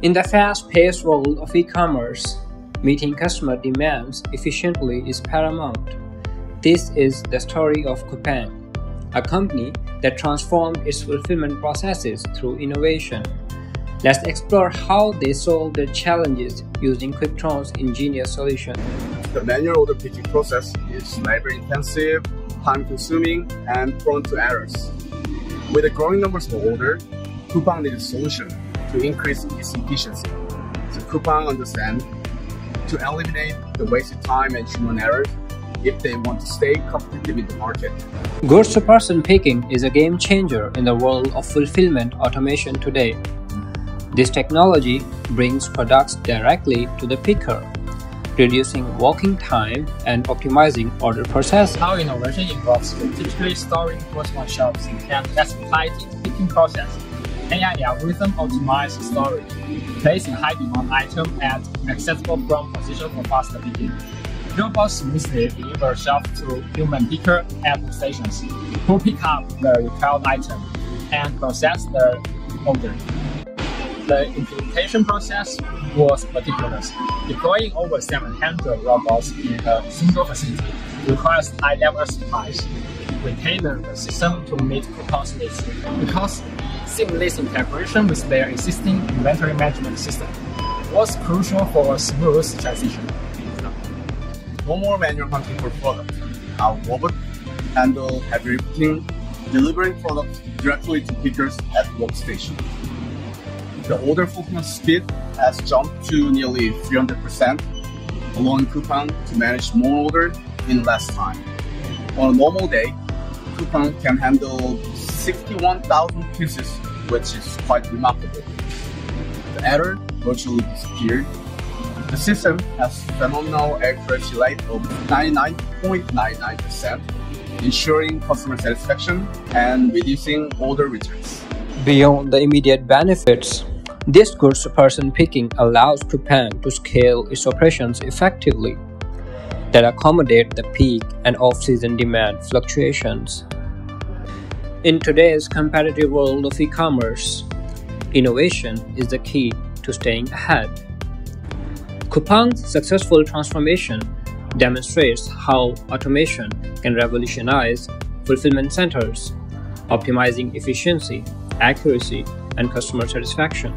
In the fast paced world of e commerce, meeting customer demands efficiently is paramount. This is the story of Coupang, a company that transformed its fulfillment processes through innovation. Let's explore how they solve their challenges using Quicktron's ingenious solution. The manual order picking process is labor intensive, time consuming, and prone to errors. With the growing numbers of orders, Coupang needs a solution to increase its efficiency. So Coupang understand to eliminate the wasted time and human errors if they want to stay competitive in the market. Goods to person picking is a game changer in the world of fulfillment automation today. This technology brings products directly to the picker, reducing walking time and optimizing order process. Our innovation involves strategically storing goods on shelves and expediting the picking process AI algorithm optimize storage, placing high-demand item at accessible from position for faster picking. Robots smoothly deliver shelf to human picker at stations, who pick up the required item and process the order. The implementation process was meticulous. Deploying over 700 robots in a single facility requires high-level supplies. We tailor the system to meet Coupang's needs because seamless integration with their existing inventory management system was crucial for a smooth transition. No more manual hunting for product. Our robot handle heavy lifting, delivering products directly to pickers at workstation. The order fulfillment speed has jumped to nearly 300%, allowing Coupang to manage more orders in less time. On a normal day, Coupang can handle 61,000 pieces, which is quite remarkable. The error virtually disappeared. The system has phenomenal accuracy rate of 99.99%, ensuring customer satisfaction and reducing order returns. Beyond the immediate benefits, this goods person picking allows Coupang to scale its operations effectively that accommodate the peak and off-season demand fluctuations. In today's competitive world of e-commerce, innovation is the key to staying ahead. Coupang's successful transformation demonstrates how automation can revolutionize fulfillment centers, optimizing efficiency, accuracy, and customer satisfaction.